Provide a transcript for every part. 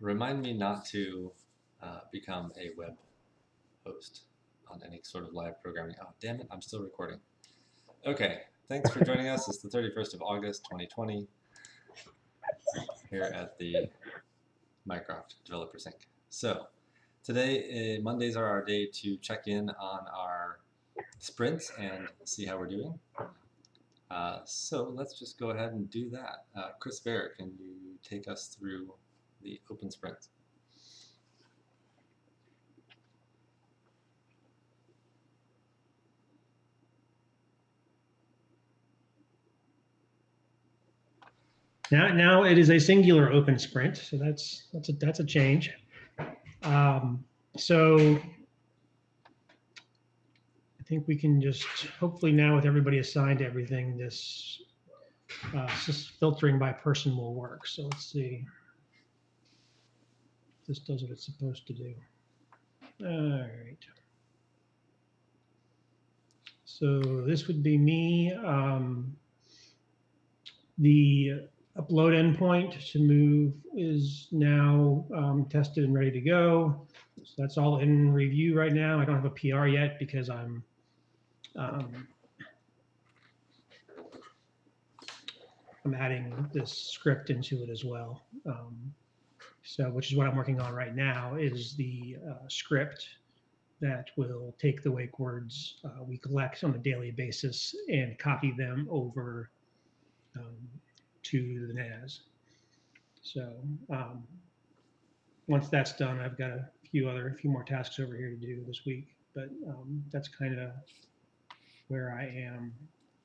remind me not to uh, become a web host on any sort of live programming. Oh, damn it, I'm still recording. Okay, thanks for joining us. It's the 31st of August, 2020, here at the Mycroft Developer Sync. So, today, uh, Mondays are our day to check in on our sprints and see how we're doing. Uh, so let's just go ahead and do that. Uh, Chris Barrett, can you take us through the open sprint? Now, now it is a singular open sprint, so that's that's a that's a change. Um, so I think we can just hopefully now with everybody assigned to everything, this uh, filtering by person will work. So let's see. This does what it's supposed to do. All right. So this would be me. Um, the upload endpoint to move is now um, tested and ready to go. So that's all in review right now. I don't have a PR yet because I'm um, I'm adding this script into it as well. Um, so, which is what I'm working on right now is the uh, script that will take the wake words uh, we collect on a daily basis and copy them over um, to the NAS. So um, once that's done, I've got a few other, a few more tasks over here to do this week, but um, that's kind of where I am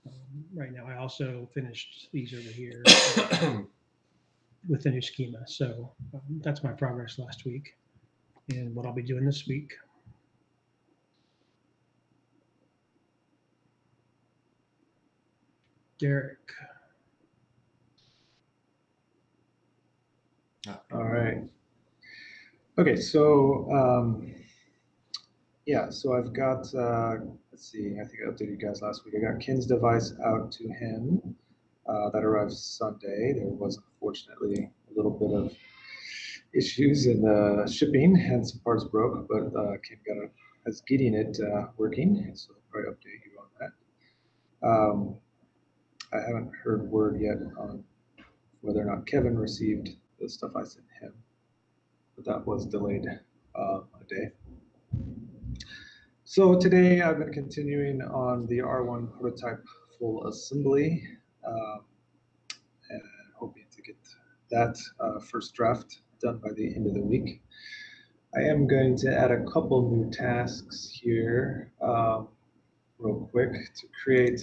um, right now. I also finished these over here with the new schema. So um, that's my progress last week and what I'll be doing this week. Derek. All right. Okay, so um, yeah, so I've got, uh, let's see, I think I updated you guys last week. I got Ken's device out to him. Uh, that arrived Sunday. There was unfortunately a little bit of issues in the shipping, and some parts broke, but uh, Ken got a, is getting it uh, working, so I'll probably update you on that. Um, I haven't heard word yet on whether or not Kevin received the stuff I sent him, but that was delayed uh, a day. So today I've been continuing on the R1 prototype full assembly hoping to get that uh, first draft done by the end of the week. I am going to add a couple new tasks here um, real quick to create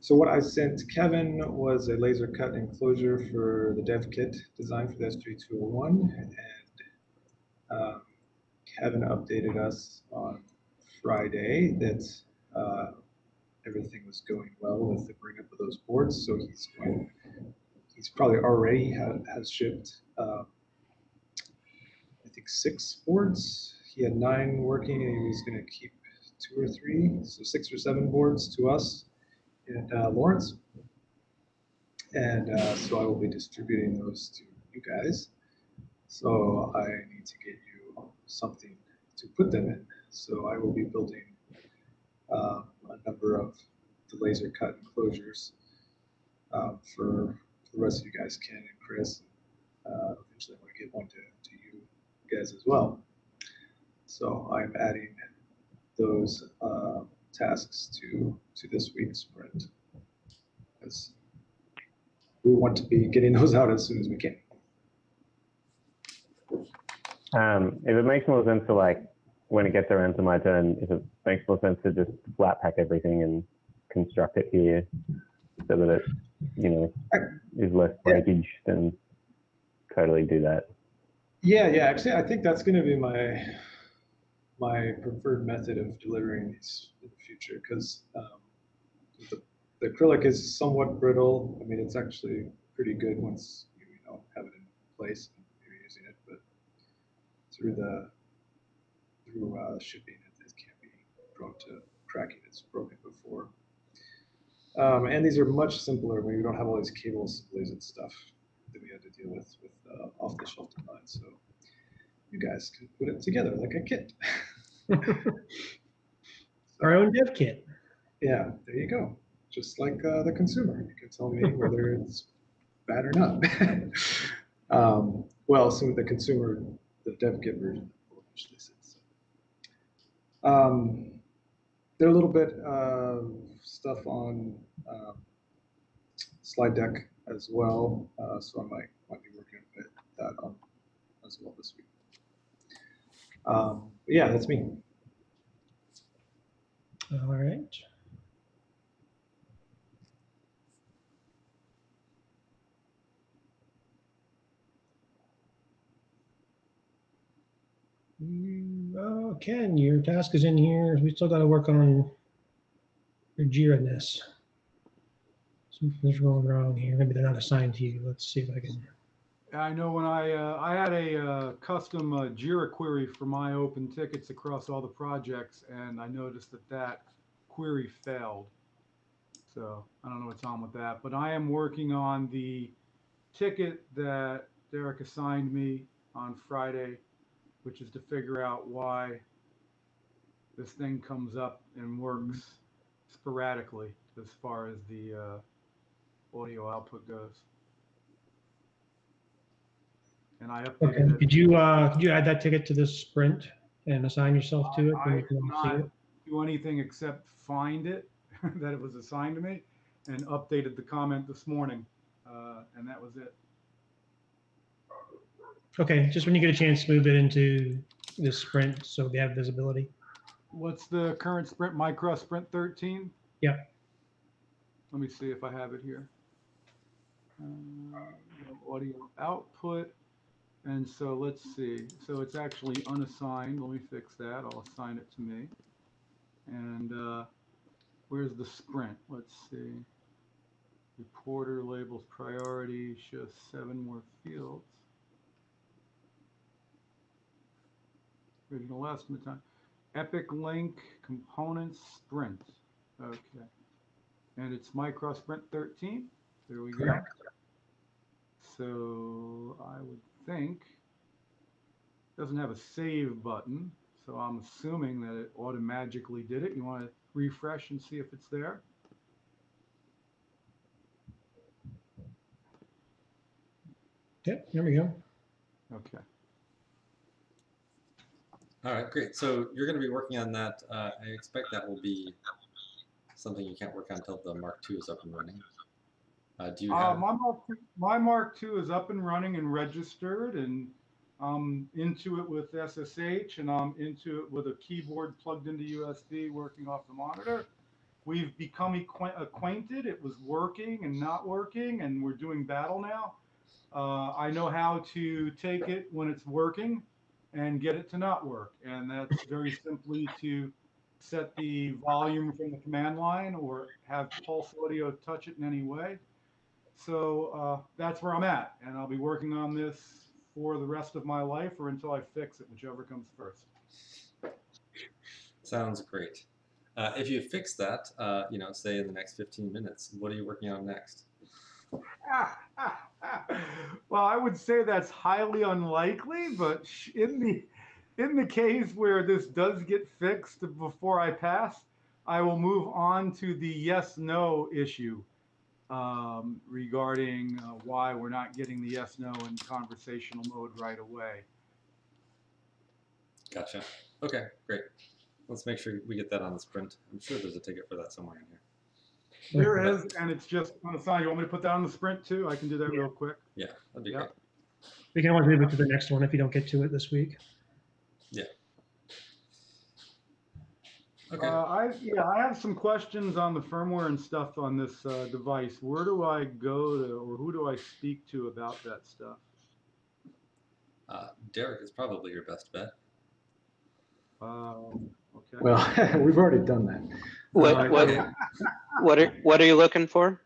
so what I sent Kevin was a laser cut enclosure for the dev kit design for the SJ201 and um, Kevin updated us on Friday that uh, everything was going well with the bring up of those boards. So he's he's probably already ha has shipped, uh, I think six boards. He had nine working and he was going to keep two or three, so six or seven boards to us in uh, Lawrence. And uh, so I will be distributing those to you guys. So I need to get you something to put them in. So I will be building uh, number of the laser cut enclosures um, for, for, the rest of you guys, Ken and Chris. Uh, eventually, I want to get one to, to you guys as well. So I'm adding those uh, tasks to, to this week's sprint. Because we want to be getting those out as soon as we can. Um, if it makes more sense to like, when it gets around to my turn, if it makes more sense to just flat pack everything and construct it here so that it, you know, is less breakage, then totally do that. Yeah, yeah. Actually, I think that's going to be my my preferred method of delivering these in the future because um, the, the, acrylic is somewhat brittle. I mean, it's actually pretty good once you, you know have it in place and you're using it, but through the through uh, shipping, it, it can be prone to cracking. It's broken before. Um, and these are much simpler when you don't have all these cables and stuff that we had to deal with with uh, off-the-shelf design. So you guys can put it together like a kit. Our own dev kit. Yeah, there you go. Just like uh, the consumer, you can tell me whether it's bad or not. um, well, so the consumer, the dev kit version will eventually sit. So. Um, there are a little bit of stuff on um, slide deck as well, uh, so I might might be working bit that on as well this week. Um, yeah, that's me. All right. Mm, Oh, Ken, your task is in here. We still got to work on your Jira-ness. Something's going wrong here. Maybe they're not assigned to you. Let's see if I can. I know when I, uh, I had a, uh, custom uh, Jira query for my open tickets across all the projects, and I noticed that that query failed. So I don't know what's on with that, but I am working on the ticket that Derek assigned me on Friday, which is to figure out why this thing comes up and works sporadically as far as the, uh, audio output goes. And I Okay. updated it. Could you, uh, could you add that ticket to this sprint and assign yourself to it? I did not it? do anything except find it, that it was assigned to me, and updated the comment this morning, uh, and that was it. Okay, just when you get a chance, move it into this sprint so we have visibility. What's the current sprint, Micro Sprint 13? Yep. Let me see if I have it here. Uh, Audio output, and so let's see, so it's actually unassigned, let me fix that, I'll assign it to me. And, uh, where's the sprint? Let's see. Reporter labels priority, shows seven more fields. Original estimate time. Epic Link Components Sprint. Okay. And it's Micro Sprint 13. There we go. So I would think doesn't have a save button. So I'm assuming that it automatically did it. You want to refresh and see if it's there? Yep, there we go. Okay. All right, great. So you're going to be working on that. Uh, I expect that will be something you can't work on until the Mark II is up and running. Uh, do you Uh, have? my Mark, my Mark II is up and running and registered, and I'm into it with SSH, and I'm into it with a keyboard plugged into USB, working off the monitor. We've become acquaint- acquainted. It was working and not working, and we're doing battle now. Uh, I know how to take it when it's working and get it to not work, and that's very simply to set the volume from the command line or have Pulse Audio touch it in any way. So uh, that's where I'm at, and I'll be working on this for the rest of my life or until I fix it, whichever comes first. Sounds great. Uh, if you fix that, uh, you know, say in the next 15 minutes, what are you working on next? well, I would say that's highly unlikely, but in the in the case where this does get fixed before I pass, I will move on to the yes/no issue um, regarding uh, why we're not getting the yes/no in conversational mode right away. Gotcha. Okay, great. Let's make sure we get that on the sprint. I'm sure there's a ticket for that somewhere in here. There is, and it's just unassigned. You want me to put that on the sprint too? I can do that real quick. Yeah, that'd be Yeah. great. We can always move it to the next one if you don't get to it this week. Yeah. Okay. Uh, I yeah, I have some questions on the firmware and stuff on this uh, device. Where do I go to, or who do I speak to about that stuff? Uh, Derek is probably your best bet. Um, okay. Well, we've already done that. What, what, what are, what are you looking for?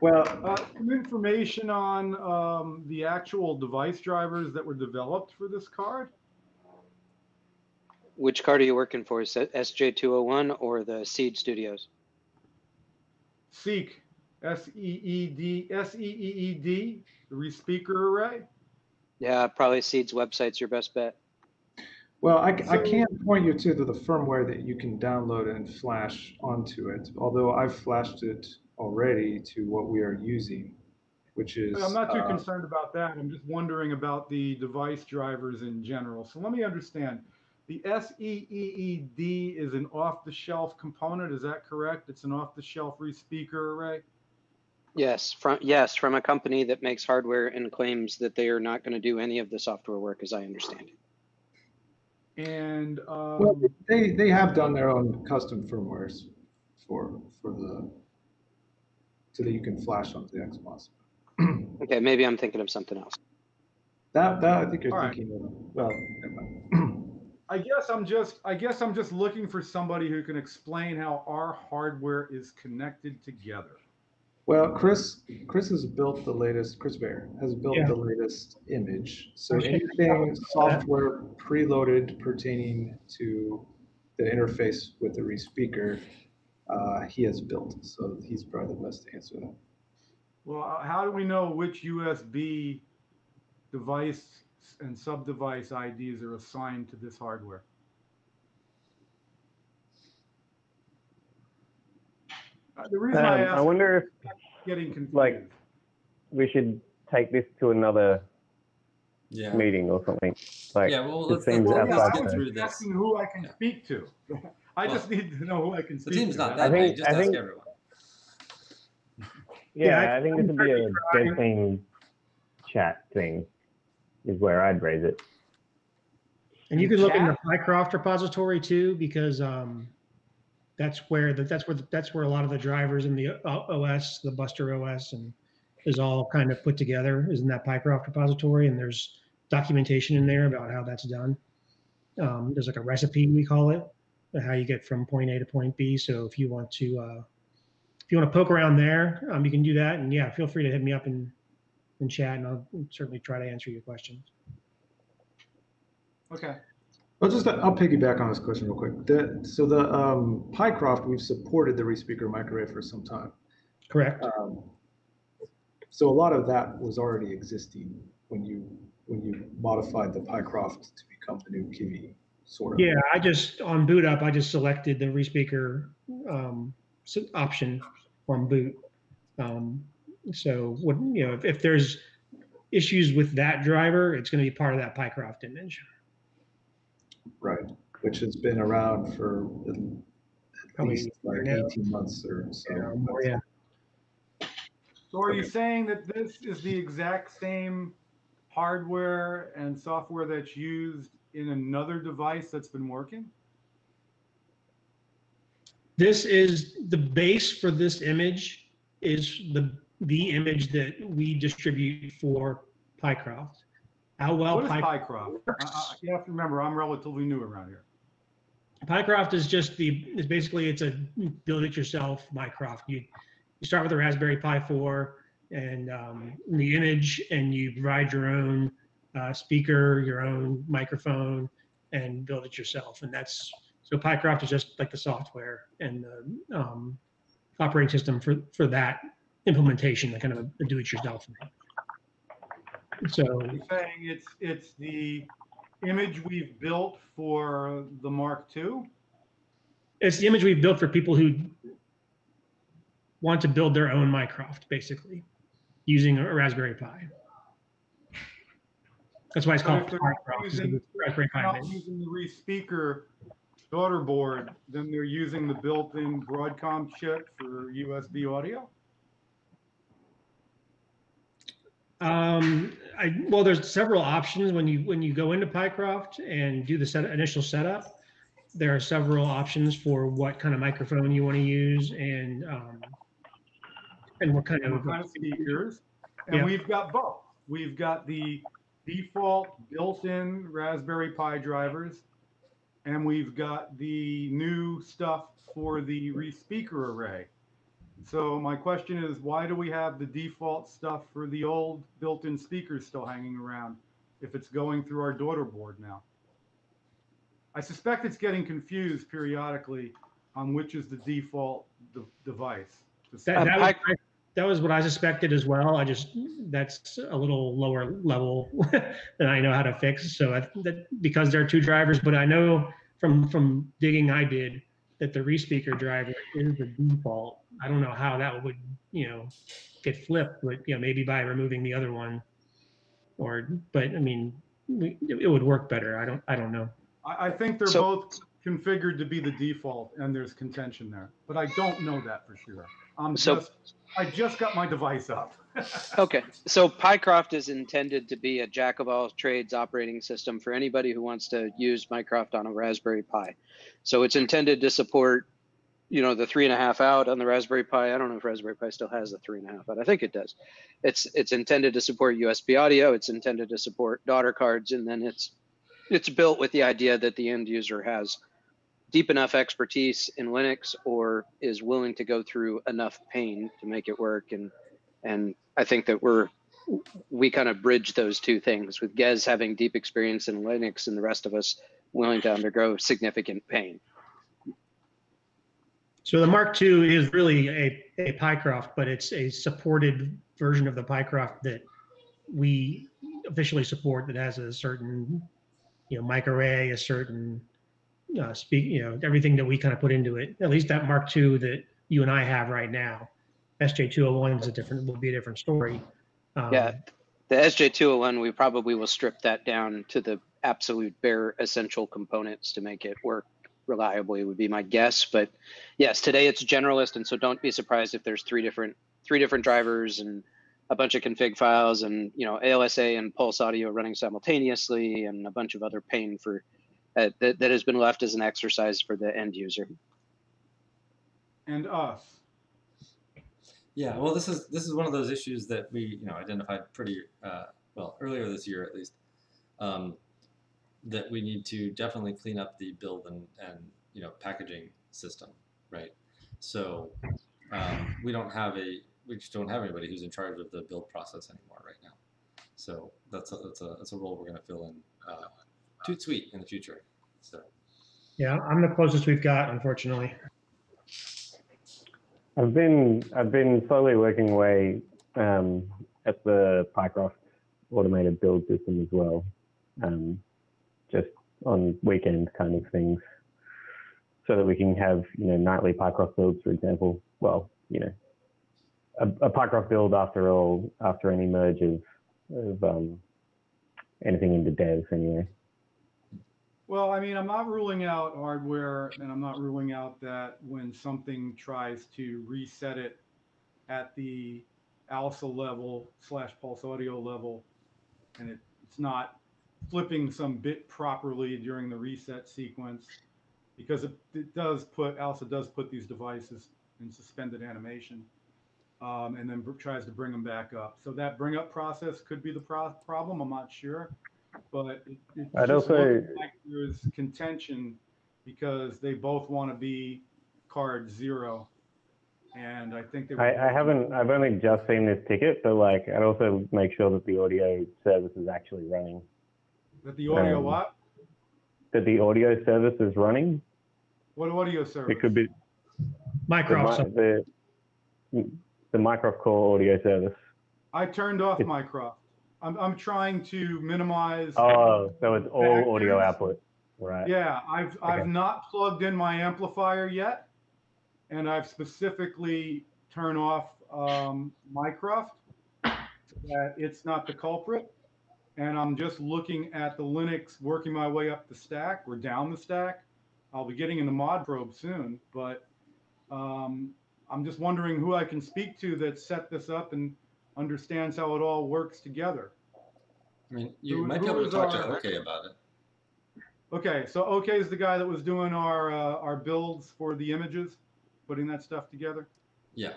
Well, Uh, some information on um, the actual device drivers that were developed for this card. Which card are you working for? Is it SJ201 or the Seeed Studios? Seek, S E E D, S E E E D, the respeaker array. Yeah, probably Seeed's website's your best bet. Well, I, So- can't point you to the, the firmware that you can download and flash onto it, although I've flashed it already to what we are using, which is. I'm not too uh, concerned about that. I'm just wondering about the device drivers in general. So let me understand. The SEEED is an off-the-shelf component, is that correct? It's an off-the-shelf respeaker array? Yes, from, yes, from a company that makes hardware and claims that they are not going to do any of the software work, as I understand it. And, Well, um, they, they have done their own custom firmwares for, for the, so that you can flash onto the XMOS. Okay, maybe I'm thinking of something else. That, that I think you're All right. thinking of, well. I guess I'm just, I guess I'm just looking for somebody who can explain how our hardware is connected together. Well, Chris, Chris has built the latest, Chris Bear has built Yeah. the latest image. So anything software preloaded pertaining to the interface with the respeaker, uh, he has built. So he's probably the best to answer that. Well, uh, how do we know which USB device and sub-device IDs are assigned to this hardware? The reason I Um, I ask, wonder if getting confused. like- we should take this to another Yeah. meeting or something. Like, Yeah, well, let's, seems let's, let's outside I get was through this. asking who I can speak to. I Well, just need to know who I can speak to. The team's not That's that I big, think- just I ask think- everyone. yeah, Yeah, I think this would be a dead team chat thing, is where I'd raise it. And you In can look in the chat? Mycroft repository too, because um, that's where the, that's where the, that's where a lot of the drivers in the OS, the Buster OS, and is all kind of put together. Is in that Pycroft repository, and there's documentation in there about how that's done. Um, there's like a recipe we call it, how you get from point A to point B. So if you want to, uh, if you want to poke around there, um, you can do that. And yeah, feel free to hit me up in in chat, and I'll certainly try to answer your questions. Okay, I'll just, I'll piggyback on this question real quick. The, so the, um, Pycroft, we've supported the respeaker microwave for some time. Correct. Um, So a lot of that was already existing when you, when you modified the Pycroft to become the new Kiwi, sort of. Yeah, I just, on boot up, I just selected the respeaker um, option on boot. Um, So what, you know, if, if there's issues with that driver, it's going to be part of that Pycroft image. Right, which has been around for at at Probably least like now. eighteen months or so. You know, yeah. so are you saying that this is the exact same hardware and software that's used in another device that's been working? This is the base for this image is the, the image that we distribute for Pycroft. How well What is Py- Pycroft? I- I- You have to remember, I'm relatively new around here. Pycroft is just the, is basically, it's a build it yourself Mycroft. You, you start with a Raspberry Pi 4 and um, the image and you provide your own uh, speaker, your own microphone and build it yourself. And that's, so Pycroft is just like the software and the um, operating system for, for that implementation, the kind of a do-it-yourself thing. So You're saying it's, it's the image we've built for the Mark II? it's the image we've built for people who want to build their own Mycroft, basically, using a Raspberry Pi. That's why it's But called if they're Pycroft. is using- the Raspberry Pi Not using the respeaker daughter board, then they're using the built-in Broadcom chip for USB audio? Um, I, well, there's several options when you when you go into Pycroft and do the set, initial setup. There are several options for what kind of microphone you want to use and um, and what kind and of kind of speakers. And Yeah. we've got both. We've got the default built-in Raspberry Pi drivers, and we've got the new stuff for the re speaker array. So my question is, why do we have the default stuff for the old built-in speakers still hanging around if it's going through our daughter board now? I suspect it's getting confused periodically on which is the default de- device. that, that was, that was what I suspected as well. I just, that's a little lower level than I know how to fix. So I, that, because there are two drivers, but I know from, from digging I did that the respeaker driver is the default. I don't know how that would, you know, get flipped, but, you know, maybe by removing the other one. Or, but I mean, we, it would work better. I don't, I don't know. I, I think they're So- both configured to be the default and there's contention there, but I don't know that for sure. I'm So- just, I just got my device up. Okay, so Pycroft is intended to be a jack of all trades operating system for anybody who wants to use Mycroft on a Raspberry Pi. So it's intended to support, you know, the three and a half out on the Raspberry Pi. I don't know if Raspberry Pi still has the three and a half out. I think it does. It's it's intended to support USB audio. It's intended to support daughter cards, and then it's it's built with the idea that the end user has deep enough expertise in Linux or is willing to go through enough pain to make it work and and I think that we're we kind of bridge those two things with Gez having deep experience in Linux and the rest of us willing to undergo significant pain. So the Mark II is really a, a Pycroft, but it's a supported version of the Pycroft that we officially support that has a certain, you know, mic array, a certain uh, speak, you know, everything that we kind of put into it. At least that Mark II that you and I have right now. SJ201 is a different, will be a different story. Um, Yeah, the SJ201 we probably will strip that down to the absolute bare essential components to make it work reliably would be my guess. But yes, today it's generalist, and so don't be surprised if there's three different three different drivers and a bunch of config files and you know ALSA and Pulse Audio running simultaneously and a bunch of other pain for uh, that, that has been left as an exercise for the end user. And us. Yeah, well, this is this is one of those issues that we you know identified pretty uh, well earlier this year at least. Um, that we need to definitely clean up the build and and you know packaging system, right? So um, we don't have a we just don't have anybody who's in charge of the build process anymore right now. So that's a that's a that's a role we're going to fill in uh, toot sweet in the future. So Yeah, I'm the closest we've got, unfortunately. I've been I've been slowly working away um, at the Pycroft automated build system as well, um, just on weekend kind of things, so that we can have you know nightly Pycroft builds, for example. Well, you know, a, a Pycroft build after all after any merge of of um, anything into devs anyway. Well, I mean, I'm not ruling out hardware and I'm not ruling out that when something tries to reset it at the ALSA level slash pulse audio level and it, it's not flipping some bit properly during the reset sequence because it, it does put, ALSA does put these devices in suspended animation um, and then tries to bring them back up. So that bring up process could be the pro- problem. I'm not sure. But it, it I'd just also- looks like there's contention because they both want to be card zero. And I think they. I, I haven't I've only just seen this ticket, but like I'd also make sure that the audio service is actually running. That the audio um, what? That the audio service is running. What audio service? It could be the, Mycroft, mi- the the Mycroft Core audio service. I turned off It's- Mycroft. I'm, I'm trying to minimize. Oh, so it's all audio output, right? Yeah, I've, I've not plugged in my amplifier yet. And I've specifically turned off um, Mycroft so that it's not the culprit. And I'm just looking at the Linux, working my way up the stack or down the stack. I'll be getting into modprobe soon, but um, I'm just wondering who I can speak to that set this up and understands how it all works together. I mean, you Who- might be able to was talk to our- Ake about it. Okay, so Ake is the guy that was doing our uh, our builds for the images, putting that stuff together. Yeah.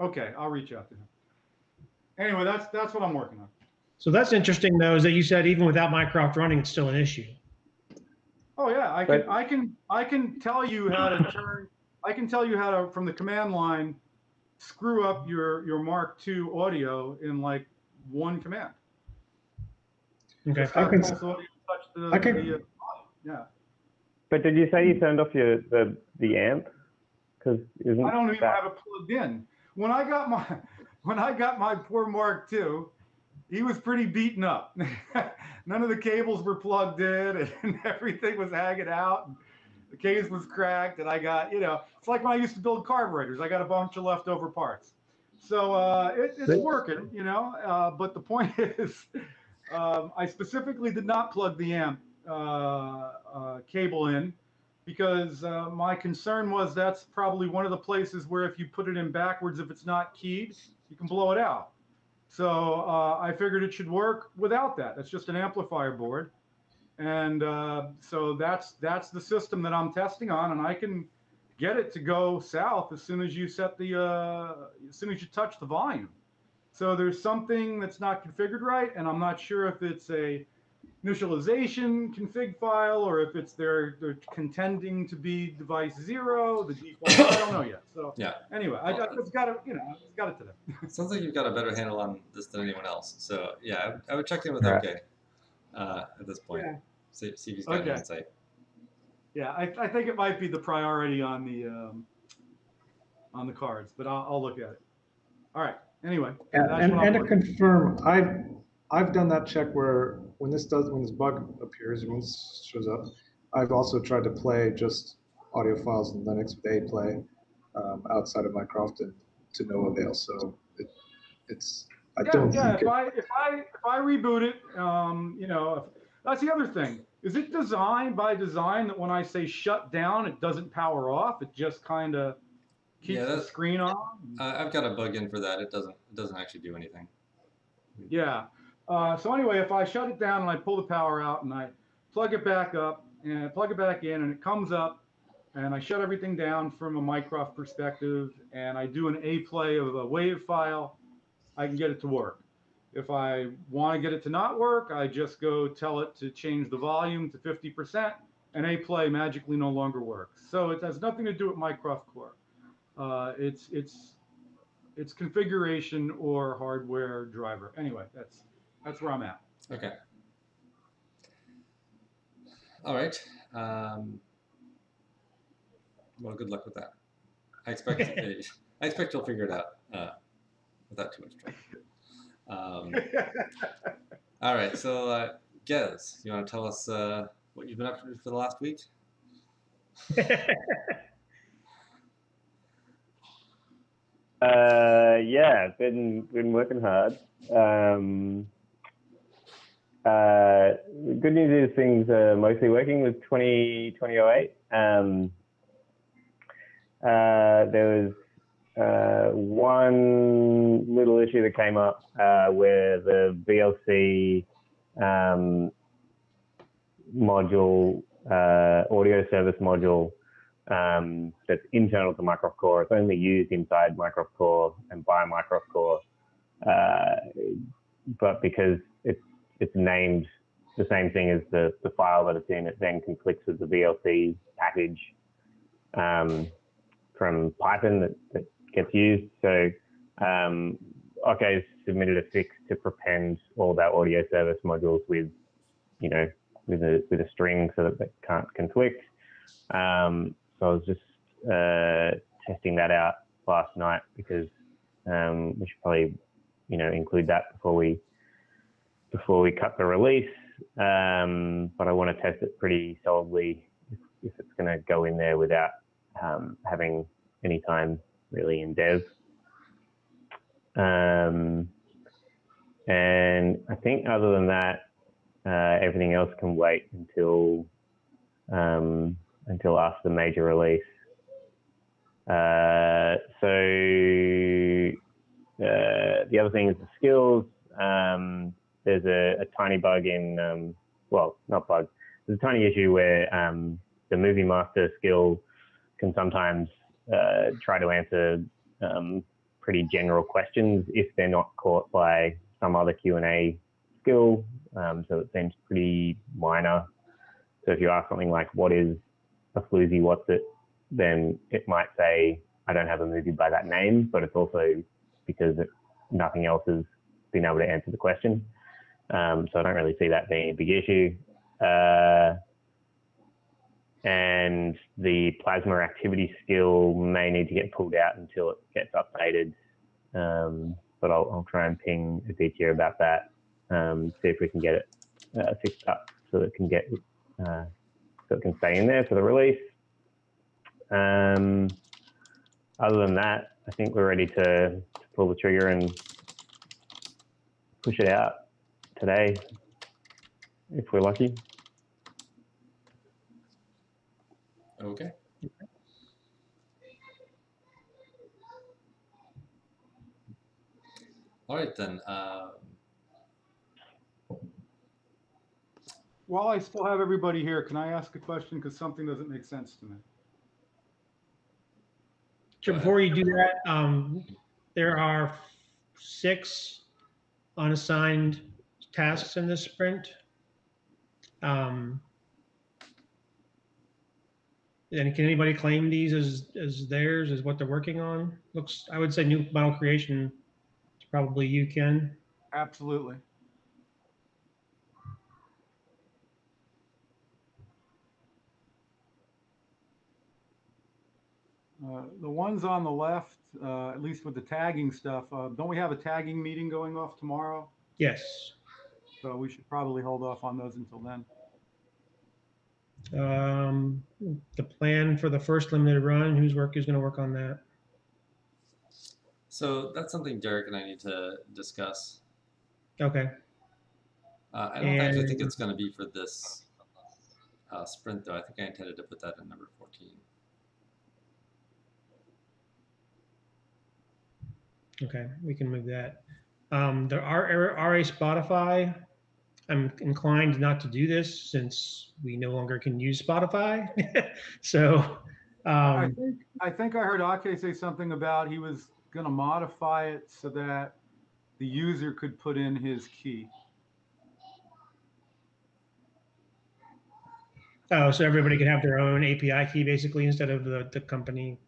Okay, I'll reach out to him. Anyway, that's that's what I'm working on. so that's interesting though, is that you said even without Mycroft running, it's still an issue. Oh yeah, I can But- I can I can tell you how to turn. I can tell you how to from the command line screw up your your Mark II audio in like one command. Okay. I can- pulse the, I can- the, uh, yeah. But did you say you turned off your the the amp? Because isn't I don't even that have it plugged in. when I got my when I got my poor Mark II, he was pretty beaten up. None of the cables were plugged in, and everything was hanging out. Case was cracked, and I got you know it's like when I used to build carburetors. I got a bunch of leftover parts. So uh, it, it's working, you know. Uh, but the point is, um, I specifically did not plug the amp uh, uh, cable in because uh, my concern was that's probably one of the places where if you put it in backwards, if it's not keyed, you can blow it out. So uh, I figured it should work without that. That's just an amplifier board, and uh, so that's that's the system that I'm testing on, and I can get it to go south as soon as you set the uh, as soon as you touch the volume. So there's something that's not configured right, and I'm not sure if it's a initialization config file or if it's they're they're contending to be device zero, the default. I don't know yet. So Yeah. Anyway, I, I just got it. You know, I just got it today. Sounds like you've got a better handle on this than anyone else. So yeah, I would, I would check in with Yeah. Ake uh, at this point. Yeah. See, see if he's got any Okay. insight. Yeah, I, I think it might be the priority on the um, on the cards, but I'll, I'll look at it. All right. Anyway, And, that's and, and to confirm, I've, I've done that check where when this does, when this bug appears, when this shows up, I've also tried to play just audio files in Linux with aplay um, outside of Mycroft and to no avail. So it, it's, I yeah, don't yeah. think If it, I if I if I reboot it, um, you know, if, that's the other thing. Is it designed by design that when I say shut down, it doesn't power off? It just kind of keeps Yeah, the screen on. Uh, I've got a bug in for that. It doesn't it doesn't actually do anything. Yeah. Uh, so anyway, if I shut it down and I pull the power out and I plug it back up and I plug it back in and it comes up and I shut everything down from a Mycroft perspective and I do an aplay of a wave file, I can get it to work. If I want to get it to not work, I just go tell it to change the volume to 50% and aplay magically no longer works. So it has nothing to do with Mycroft Core. Uh, it's it's it's configuration or hardware driver. Anyway, that's that's where I'm at. Okay. All right. Um, well, good luck with that. I expect I expect you'll figure it out uh, without too much trouble. Um, all right. So, uh, Gez, you want to tell us uh, what you've been up to for the last week? Uh, yeah, been been working hard. Um, uh, good news is things are mostly working with 20, 2008. Um, uh, there was uh, one little issue that came up uh, where the VLC um, module, uh, audio service module, um, that's internal to Mycroft Core. It's only used inside Mycroft Core and by Mycroft Core. Uh, but because it's it's named the same thing as the, the file that it's in, it then conflicts with the VLC package um, from Python that, that gets used. So um, Ake submitted a fix to prepend all that audio service modules with, you know, with a with a string so that they can't conflict. Um, so I was just uh, testing that out last night because um, we should probably, you know, include that before we before we cut the release. Um, but I want to test it pretty solidly if, if it's going to go in there without um, having any time really in dev. Um, and I think other than that, uh, everything else can wait until um, until after the major release. Uh, so uh, the other thing is the skills. Um, there's a, a, tiny bug in, um, well, not bug. There's a tiny issue where um, the movie master skill can sometimes uh, try to answer um, pretty general questions if they're not caught by some other Q and A skill. Um, so it seems pretty minor. So if you ask something like, "What is a floozy? What's it?" then it might say, "I don't have a movie by that name," but it's also because it, nothing else has been able to answer the question. Um, so I don't really see that being a big issue. Uh, and the plasma activity skill may need to get pulled out until it gets updated Um, but I'll, I'll try and ping Aditya about that. Um, see if we can get it uh, fixed up so it can get uh, so it can stay in there for the release. Um, other than that, I think we're ready to, to pull the trigger and push it out today, if we're lucky. Okay. All right then. Um, While I still have everybody here, can I ask a question? Because something doesn't make sense to me. Sure, before you do that, um, there are six unassigned tasks in this sprint. Um, and can anybody claim these as, as theirs, as what they're working on? Looks, I would say new model creation, it's probably you, Ken. Absolutely. Uh, The ones on the left, uh, at least with the tagging stuff, uh, don't we have a tagging meeting going off tomorrow? Yes. So we should probably hold off on those until then. Um, the plan for the first limited run, whose work is gonna work on that? so that's something Derek and I need to discuss. Okay, Uh, I don't actually think it's going to be for this uh, sprint though. I think I intended to put that in number 14. okay, we can move that. Um, there are RA Spotify. I'm inclined not to do this since we no longer can use Spotify. So, I um, think, I think I heard Ake say something about he was gonna modify it so that the user could put in his key. oh, so everybody can have their own API key basically instead of the, the company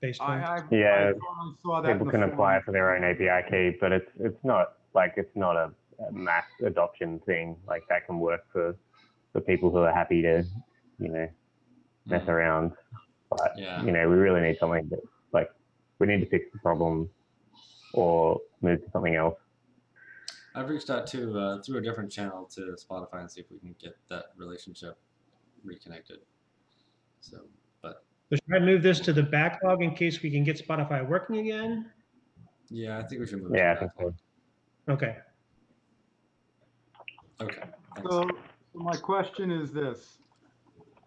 based I, one. I, Yeah, I thought saw that People the can apply for their own API key, but it's it's not like it's not a, a mass adoption thing. Like that can work for for people who are happy to, you know, mess Mm. around. But Yeah. you know, we really need something that like we need to fix the problem or move to something else. I've reached out to uh, through a different channel to Spotify and see if we can get that relationship reconnected. So, but So should I move this to the backlog in case we can get Spotify working again? yeah, I think we should move. Yeah, I to think that. so. Okay, Okay. so my question is this.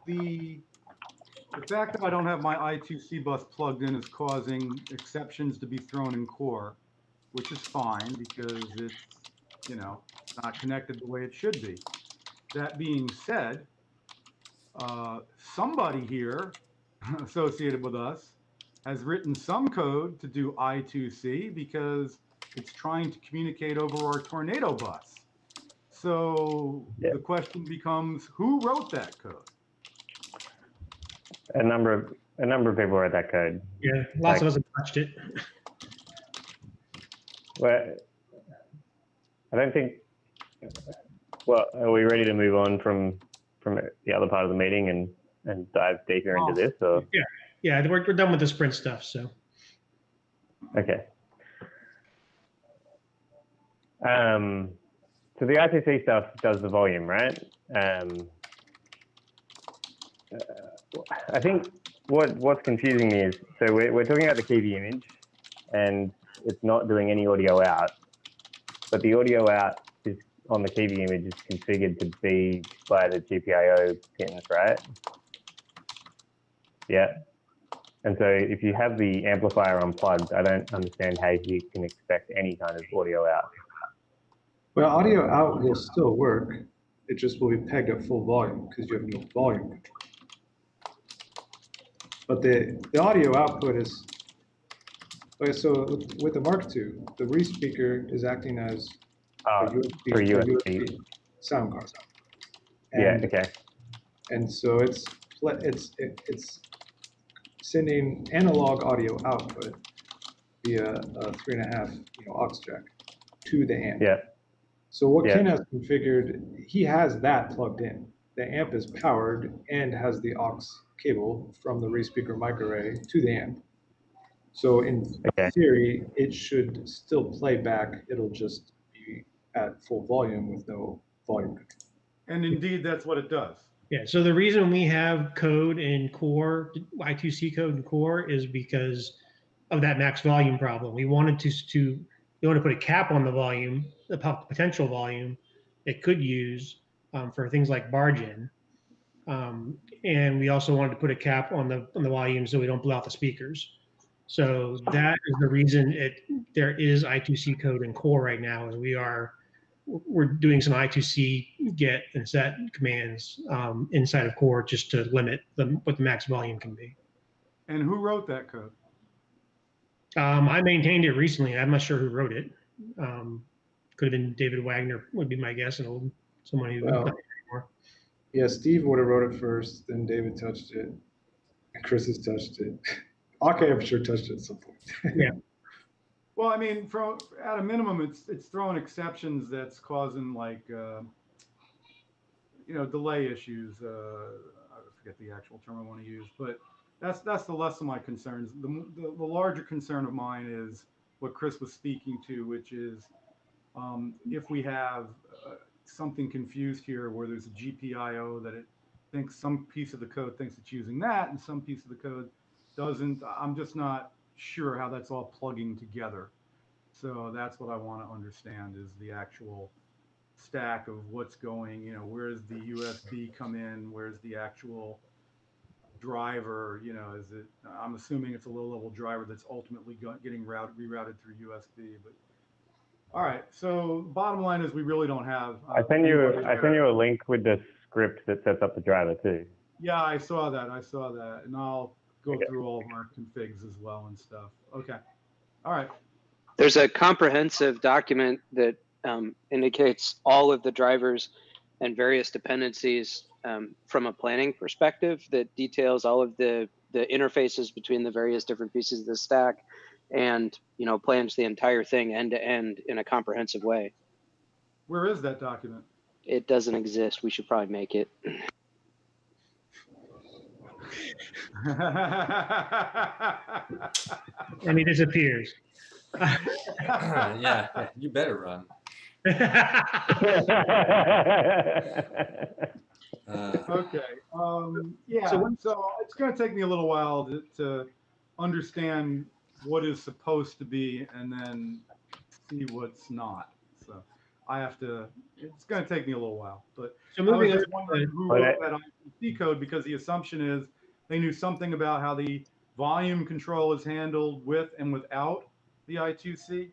The, the fact that I don't have my I2C bus plugged in is causing exceptions to be thrown in core, which is fine because it's, you know, not connected the way it should be. That being said, uh, somebody here associated with us has written some code to do I2C because it's trying to communicate over our tornado bus. So Yeah. the question becomes, who wrote that code? A number of a number of people wrote that code. yeah, lots of us have touched it. Well, I don't think. Well, are we ready to move on from from the other part of the meeting and and dive deeper into Oh. this? Or Yeah, we're, we're done with the sprint stuff, so. okay. Um, so the I2C stuff does the volume, right? Um, uh, I think what what's confusing me is so we're we're talking about the KV image, and it's not doing any audio out, but the audio out is on the KV image is configured to be by the GPIO pins, right? Yeah. And so if you have the amplifier unplugged, I don't understand how you can expect any kind of audio out. Well, audio out will still work. It just will be pegged at full volume because you have no volume control. But the, the audio output is, okay, so with- with the Mark II, the re-speaker is acting as ah, a Oh, USB, for a USB. USB sound card. yeah, okay. And so it's, it's, it- it's sending analog audio output via a three and a half, you know, aux jack to the amp. Yeah, So what Yeah. Ken has configured, he has that plugged in. The amp is powered and has the aux cable from the re-speaker microarray to the amp. So in Okay. theory, it should still play back. It'll just be at full volume with no volume control. And indeed, that's what it does. Yeah, so the reason we have code in core, I2C code in core is because of that max volume problem. We wanted to, to, we want to put a cap on the volume, the potential volume it could use um, for things like barge-in. Um, and we also wanted to put a cap on the, on the volume so we don't blow out the speakers. So that is the reason it, there is I2C code in core right now is we are, we're doing some I2C get and set commands um, inside of core just to limit the, what the max volume can be. And who wrote that code? Um, I maintained it recently. I'm not sure who wrote it. Um, could have been David Wagner would be my guess, and old someone who. Well, Yeah, Steve would have wrote it first, then David touched it, and Chris has touched it. Okay, I'm sure touched it at some point. Yeah. Well, I mean, from at a minimum, it's it's throwing exceptions that's causing like uh, you know delay issues. Uh, I forget the actual term I want to use, but that's that's the less of my concerns. The, the the larger concern of mine is what Chris was speaking to, which is um, if we have uh, something confused here where there's a GPIO that it thinks some piece of the code thinks it's using that, and some piece of the code doesn't. I'm just not sure how that's all plugging together. So that's what I want to understand is the actual stack of what's going, you know, where's the USB come in? Where's the actual driver? You know, is it, I'm assuming it's a low level driver that's ultimately getting routed, rerouted through USB, but all right. So bottom line is we really don't have. uh, I send you anybody I there. sent you a link with the script that sets up the driver too. Yeah, I saw that. I saw that. And I'll go Okay. through all of our configs as well and stuff. Okay. All right. There's a comprehensive document that um, indicates all of the drivers and various dependencies um, from a planning perspective that details all of the, the interfaces between the various different pieces of the stack and, you know, plans the entire thing end to end in a comprehensive way. Where is that document? It doesn't exist. We should probably make it. and he disappears. yeah, yeah, you better run. Uh, Okay, um, yeah, So so, it's gonna take me a little while to, to understand what is supposed to be and then see what's not. So I have to, it's gonna take me a little while, but so I was just wondering who wrote that IPC code because the assumption is they knew something about how the volume control is handled with and without the I2C.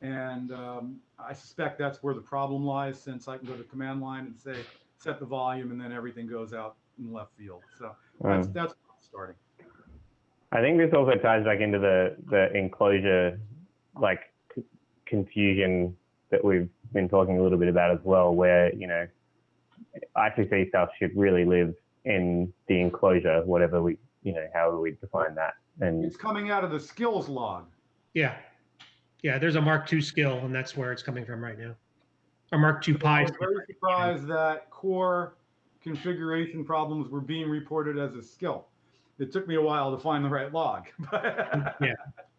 And um, I suspect that's where the problem lies since I can go to command line and say, set the volume and then everything goes out in left field. So that's, Um, that's starting. I think this also ties back into the the enclosure like c- confusion that we've been talking a little bit about as well, where you know I2C stuff should really live in the enclosure, whatever we you know however we define that. And It's coming out of the skills log. Yeah, yeah. There's a Mark II skill, and that's where it's coming from right now. A Mark II I Pi. was very surprised that core configuration problems were being reported as a skill. It took me a while to find the right log. Yeah.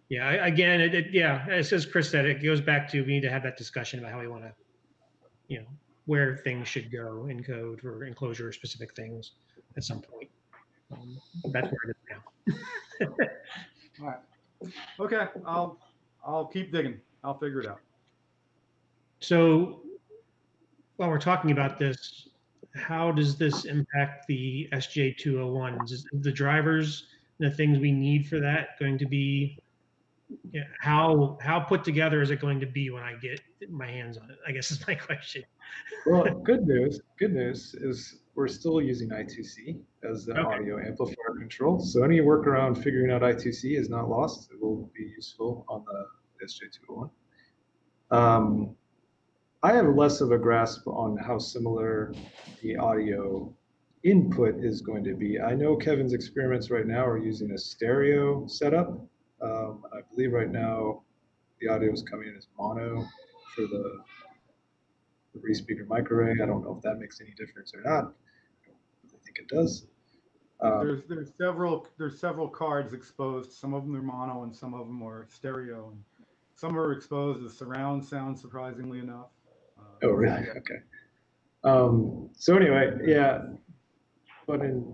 Yeah, again, it, it, yeah, as, as Chris said, it goes back to we need to have that discussion about how we want to, you know, where things should go in code for enclosure specific things at some point. Um, that's where it is now. All right. Okay, I'll, I'll keep digging. I'll figure it out. So while we're talking about this, how does this impact the SJ 201s? Is the drivers, and the things we need for that going to be, yeah, how, how put together is it going to be when I get my hands on it? I guess is my question. Well, good news, good news is we're still using I2C as the Okay. audio amplifier control. So any work around figuring out I2C is not lost. It will be useful on the SJ201. Um, I have less of a grasp on how similar the audio input is going to be. I know Kevin's experiments right now are using a stereo setup. Um, I believe right now the audio is coming in as mono for the the ReSpeaker microarray. I don't know if that makes any difference or not. I think it does. Um, There's, there's several, there's several cards exposed. Some of them are mono and some of them are stereo. Some are exposed as surround sound, surprisingly enough. Oh, really? Okay. Um, so anyway, yeah, but in,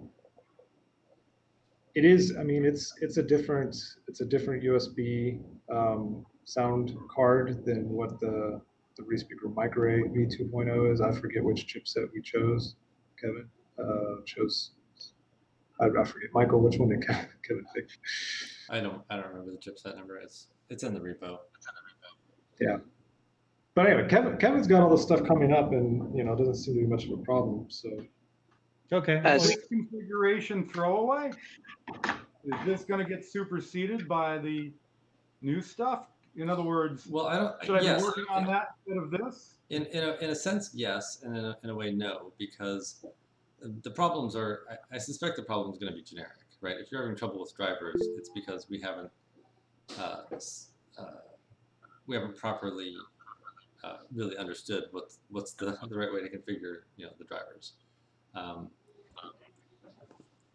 it is, I mean, it's, it's a different, it's a different USB, um, sound card than what the, the ReSpeaker Micro V 2.0 is. I forget which chipset we chose. Kevin, uh, chose, I, I forget. Michael, which one did Kevin, Kevin pick? I don't I don't remember the chipset number. It's it's in the repo. But anyway, Kevin, Kevin's got all this stuff coming up and, you know, it doesn't seem to be much of a problem, so. Okay. As- This configuration throwaway? Is this gonna get superseded by the new stuff? In other words, Well, I don't. should I yes, be working on that instead of this? In in a, in a sense, yes, and in a, in a way, no, because the problems are. I, I suspect the problem is going to be generic, right? If you're having trouble with drivers, it's because we haven't uh, uh, we haven't properly uh, really understood what's what's the, the right way to configure you know the drivers. Um,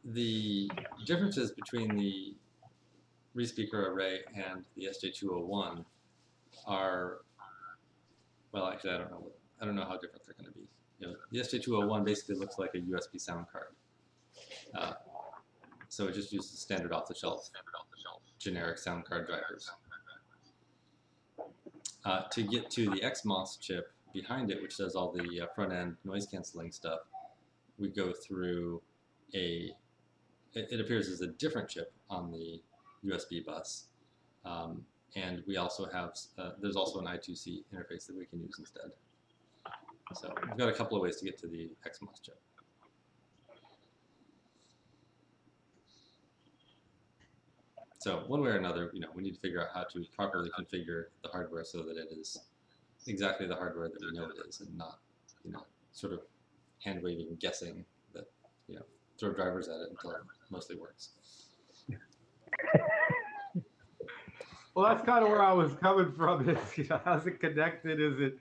the differences between the ReSpeaker array and the SJ201 are well, actually, I don't know. what- I don't know how different they're going to be. You know, the SJ201 basically looks like a USB sound card. Uh, so it just uses standard off-the-shelf, generic sound card drivers. Uh, to get to the XMOS chip behind it, which does all the uh, front-end noise canceling stuff, we go through a. It, it appears as a different chip on the USB bus. Um, and we also have, uh, there's also an I2C interface that we can use instead. So we've got a couple of ways to get to the XMOS chip. So one way or another, you know, we need to figure out how to properly configure the hardware so that it is exactly the hardware that we know it is and not, you know, sort of hand waving guessing that, you know, throw drivers at it until it mostly works. Well, that's kind of where I was coming from. Is you know, how's it connected? Is it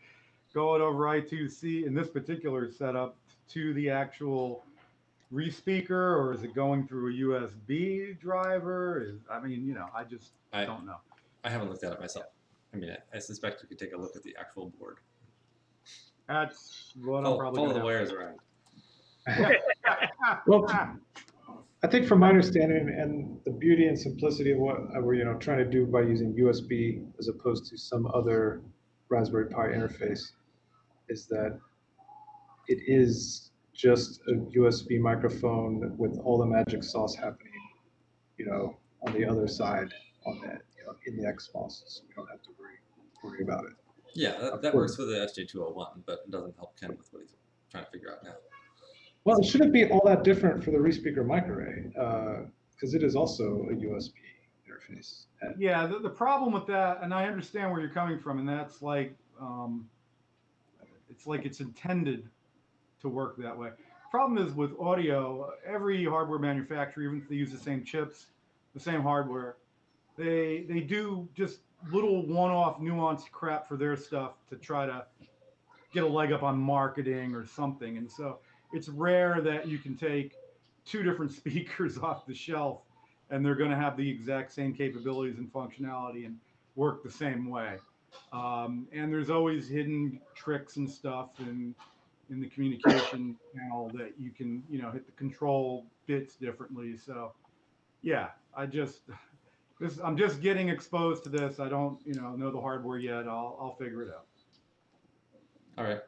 going over I2C in this particular setup to the actual ReSpeaker, or is it going through a USB driver? Is I mean, you know, I just I, don't know. I haven't looked at it myself. I mean, I, I suspect you could take a look at the actual board. That's what I'm Follow, probably follow the gonna wires around. Well, I think from my understanding and the beauty and simplicity of what we're, you know, trying to do by using USB as opposed to some other Raspberry Pi interface is that it is just a USB microphone with all the magic sauce happening, you know, on the other side on that, you know, in the XMOS, so we don't have to worry, worry about it. Yeah, that, that works for the SJ201, but it doesn't help Ken with what he's trying to figure out now. Well, it shouldn't be all that different for the ReSpeaker Microarray, because it is also a USB interface. And Yeah, the, the problem with that, and I understand where you're coming from, and that's like, um, it's like it's intended to work that way. Problem is with audio, every hardware manufacturer, even if they use the same chips, the same hardware, they they do just little one-off nuanced crap for their stuff to try to get a leg up on marketing or something. And so it's rare that you can take two different speakers off the shelf and they're going to have the exact same capabilities and functionality and work the same way. Um, and there's always hidden tricks and stuff in in the communication channel that you can you know hit the control bits differently. So yeah, I just this I'm just getting exposed to this. I don't you know know the hardware yet. I'll I'll figure it out. All right.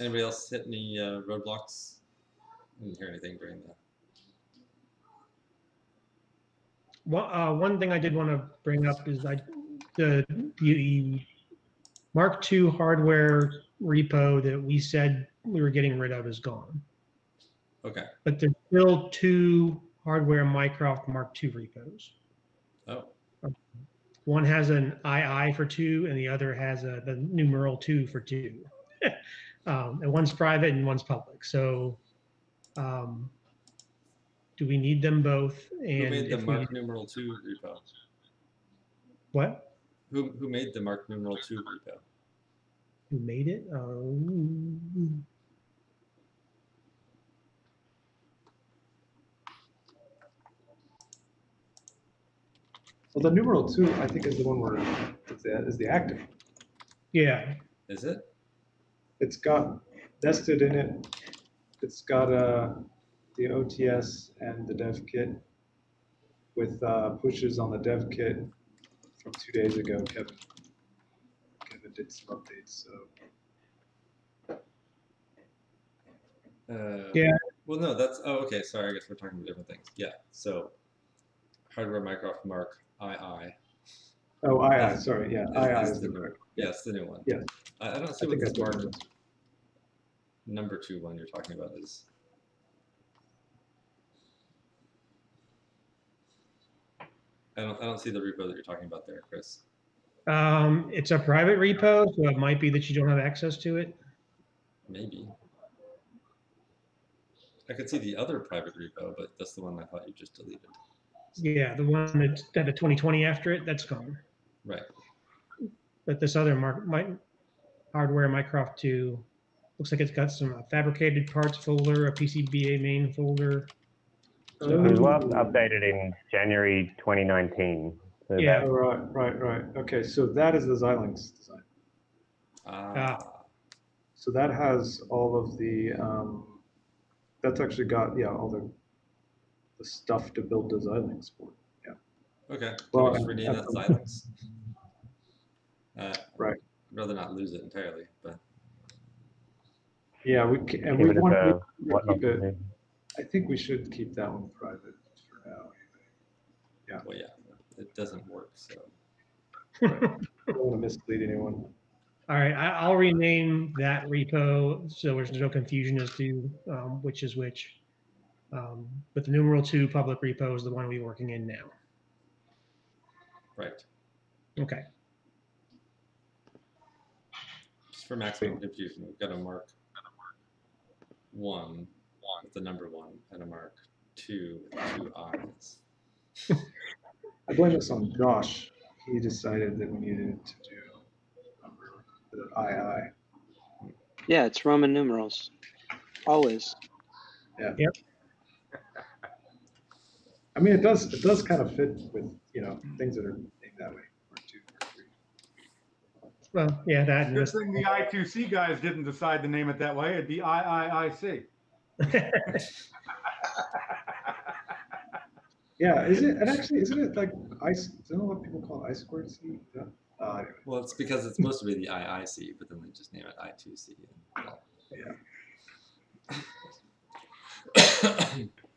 Anybody else hit any uh, roadblocks? I didn't hear anything during the. One, uh, one thing I did want to bring up is I, the, the Mark II hardware repo that we said we were getting rid of is gone. Okay. But there's still two hardware Mycroft Mark II repos. Oh, One has an II for two, and the other has a the numeral two for two. um, and one's private and one's public. So, um, do we need them both? And who made the if we- Mark numeral two repo? what? Who who made the Mark numeral two repo? Who made it? Um, Well, the numeral two, I think, is the one where is the, is the active. Yeah, Is it? It's got nested in it. It's got uh, the OTS and the dev kit with uh, pushes on the dev kit from two days ago. Kevin, Kevin did some updates. So Uh, Yeah. Well, no, that's, oh, okay, sorry, I guess we're talking about different things. Yeah, so hardware Mycroft Mark II. oh, I, I sorry, yeah, is- I, I is is the the new- correct. Yeah, it's the new one. Yes. I, I don't see what think this what Mark it is. number two one you're talking about is. I don't, I don't see the repo that you're talking about there, Chris. um, it's a private repo, so it might be that you don't have access to it. Maybe. I could see the other private repo, but that's the one I thought you just deleted. Yeah, the one that had a 2020 after it, that's gone. Right. But this other mark, my hardware Mycroft 2 looks like it's got some uh, fabricated parts folder, a PCBA main folder. So It was last updated in January 2019. So Yeah. Oh, right, right, right. Okay, so that is the Xilinx design. Ah, So that has all of the, um, that's actually got, yeah, all the, the stuff to build the Xilinx Yeah. okay. Can Well, just rename that Xilinx? Uh, Right. I'd rather not lose it entirely, but Yeah, we, ca- and give we want to what keep it, do. I think we should keep that one private for now. Yeah. Well, yeah, it doesn't work. So I don't want to mislead anyone. All right, I, I'll rename that repo so there's no confusion as to um, which is which. Um, but the numeral two public repo is the one we're working in now. right, Okay. just for maximum confusion, we've got a mark one, one with the number one, and a mark two with two eyes. I blame this on Josh. He decided that we needed to do number with an II. Yeah, it's Roman numerals. Always. I mean, it does, it does kind of fit with, you know, things that are named that way, or two, or three. Well, yeah, that and Good this. thing the I2C guys didn't decide to name it that way. It'd be IIIC. Yeah, is it, and actually, isn't it like I, s- don't know what people call I squared C? Yeah. Uh, anyway, Well, it's because it's supposed to be the IIC, but then they just name it I2C. And, well.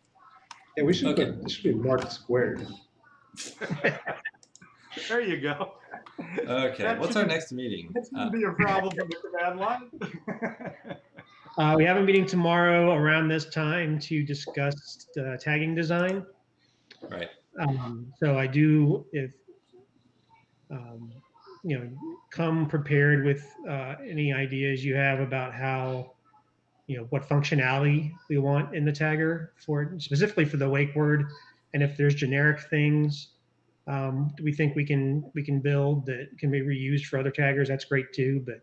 yeah, we should, Okay. put- it should be marked squared. There you go. Okay, That what's our shouldn't- next meeting? That Uh, shouldn't be a problem for the command line. Uh, we have a meeting tomorrow around this time to discuss uh, tagging design. right. Um, so I do, if, um, you know, come prepared with uh, any ideas you have about how, you know, what functionality we want in the tagger for specifically for the wake word, and if there's generic things um, we think we can we can build that can be reused for other taggers. That's great too. But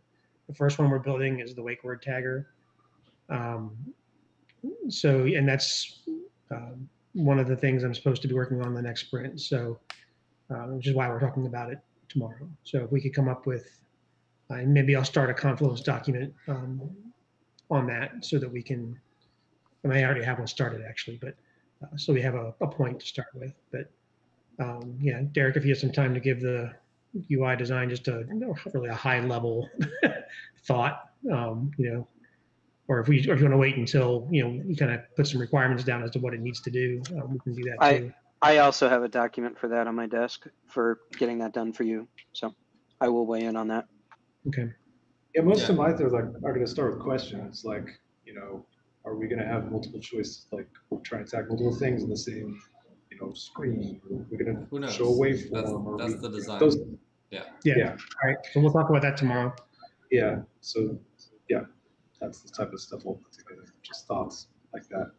the first one we're building is the wake word tagger. Um, so and that's um, one of the things I'm supposed to be working on the next sprint. So, uh, which is why we're talking about it tomorrow. So if we could come up with, uh, maybe I'll start a Confluence document um, on that so that we can. I mean, I already have one started actually, but uh, so we have a, a point to start with. But um, yeah, Derek, if you have some time to give the UI design just a really a high level thought, um, you know, or if we or if you want to wait until you know you kind of put some requirements down as to what it needs to do, um, we can do that I- too. I also have a document for that on my desk for getting that done for you. So I will weigh in on that. Okay. Yeah, most Yeah. of my things like are going to start with questions like, you know, are we going to have multiple choice, like we're trying to tag multiple things in the same, you know, screen? We're going to show a waveform. That's, or that's we- the design. Those, Yeah. Yeah. All right. So we'll talk about that tomorrow. yeah. So yeah, that's the type of stuff we'll put together. Just thoughts like that.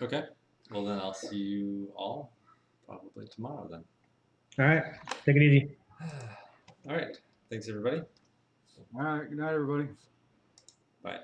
Okay. Well, then I'll see you all probably tomorrow then. All right. Take it easy. All right. Thanks, everybody. All right, good night, everybody. Bye.